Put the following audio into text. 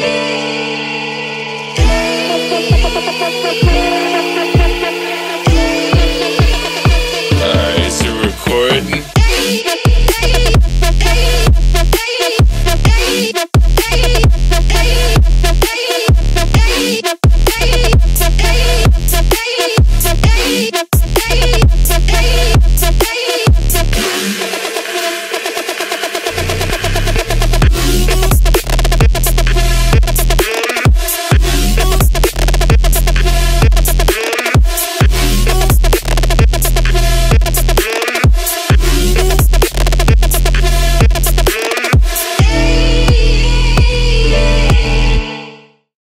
Yeah.